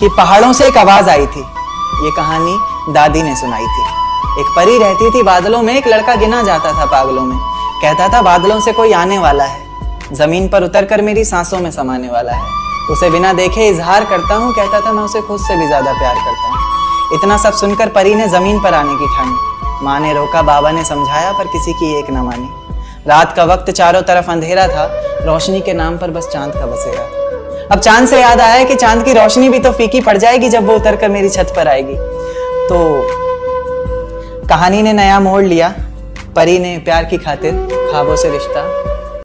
कि पहाड़ों से एक आवाज़ आई थी। ये कहानी दादी ने सुनाई थी। एक परी रहती थी बादलों में, एक लड़का गिना जाता था पागलों में। कहता था, बादलों से कोई आने वाला है। ज़मीन पर उतर कर मेरी सांसों में समाने वाला है। उसे बिना देखे इजहार करता हूँ। कहता था, मैं उसे खुद से भी ज़्यादा प्यार करता हूँ। इतना सब सुनकर परी ने ज़मीन पर आने की ठानी। माँ ने रोका, बाबा ने समझाया, पर किसी की एक न मानी। रात का वक्त चारों तरफ़ अंधेरा था। रोशनी के नाम पर बस चाँद का बसेरा। था अब चाँद से याद आया कि चाँद की रोशनी भी तो फीकी पड़ जाएगी जब वो उतर कर मेरी छत पर आएगी। तो कहानी ने नया मोड़ लिया, परी ने प्यार की खातिर खाबों से रिश्ता।